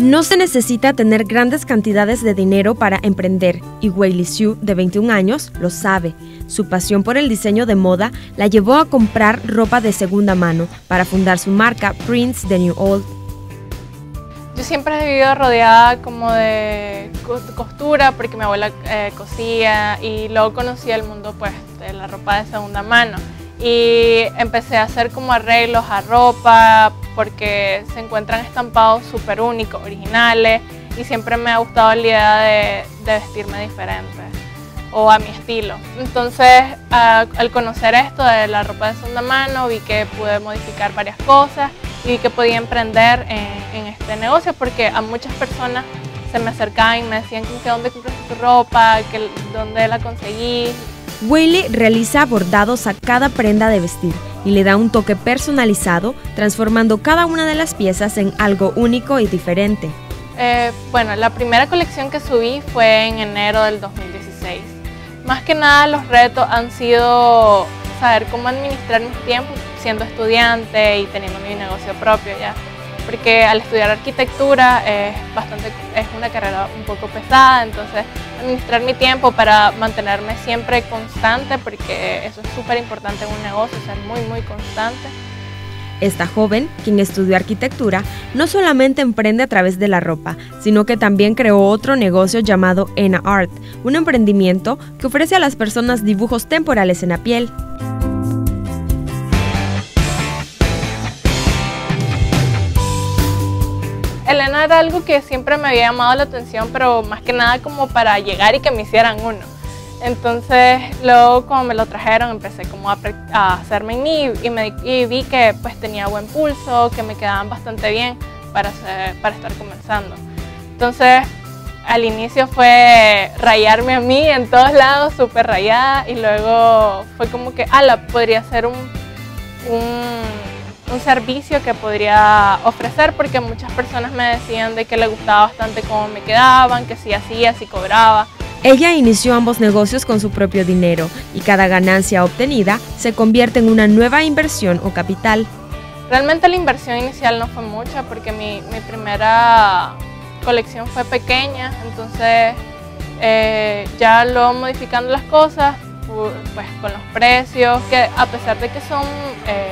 No se necesita tener grandes cantidades de dinero para emprender y Weili Xu, de 21 años, lo sabe. Su pasión por el diseño de moda la llevó a comprar ropa de segunda mano para fundar su marca Prince The New Old. Yo siempre he vivido rodeada como de costura porque mi abuela eh, cosía y luego conocí el mundo pues de la ropa de segunda mano y empecé a hacer como arreglos a ropa porque se encuentran estampados súper únicos, originales y siempre me ha gustado la idea de, vestirme diferente o a mi estilo. Entonces al conocer esto de la ropa de segunda mano vi que pude modificar varias cosas y que podía emprender en, este negocio porque a muchas personas se me acercaban y me decían que dónde compraste tu ropa, que dónde la conseguí Wiley realiza bordados a cada prenda de vestir y le da un toque personalizado, transformando cada una de las piezas en algo único y diferente. Eh, bueno, la primera colección que subí fue en enero del 2016. Más que nada los retos han sido saber cómo administrar mis tiempos siendo estudiante y teniendo mi negocio propio ya porque al estudiar arquitectura es, bastante, es una carrera un poco pesada, entonces administrar mi tiempo para mantenerme siempre constante, porque eso es súper importante en un negocio, ser muy, muy constante. Esta joven, quien estudió arquitectura, no solamente emprende a través de la ropa, sino que también creó otro negocio llamado Ena Art, un emprendimiento que ofrece a las personas dibujos temporales en la piel. Elena era algo que siempre me había llamado la atención, pero más que nada como para llegar y que me hicieran uno. Entonces, luego como me lo trajeron, empecé como a, hacerme en mí y, me, vi que pues tenía buen pulso, que me quedaban bastante bien para, para estar comenzando. Entonces, al inicio fue rayarme a mí en todos lados, súper rayada, y luego fue como que, ala, podría ser un, un un servicio que podría ofrecer porque muchas personas me decían de que le gustaba bastante cómo me quedaban, que si hacía, si cobraba. Ella inició ambos negocios con su propio dinero y cada ganancia obtenida se convierte en una nueva inversión o capital. Realmente la inversión inicial no fue mucha porque mi, primera colección fue pequeña, entonces eh, ya luego modificando las cosas, pues con los precios, que a pesar de que son eh,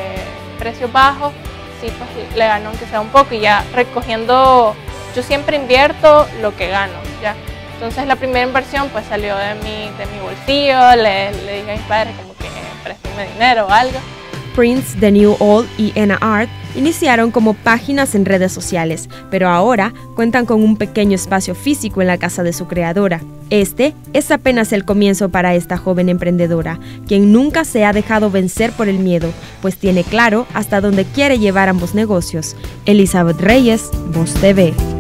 precios bajos, sí, pues le gano aunque sea un poco y ya recogiendo, yo siempre invierto lo que gano, ya. Entonces la primera inversión pues salió de mi, de mi bolsillo, le, le dije a mis padres como que préstame dinero o algo. Prince, The New Old y Anna Art iniciaron como páginas en redes sociales, pero ahora cuentan con un pequeño espacio físico en la casa de su creadora. Este es apenas el comienzo para esta joven emprendedora, quien nunca se ha dejado vencer por el miedo, pues tiene claro hasta dónde quiere llevar ambos negocios. Elizabeth Reyes, Voz TV.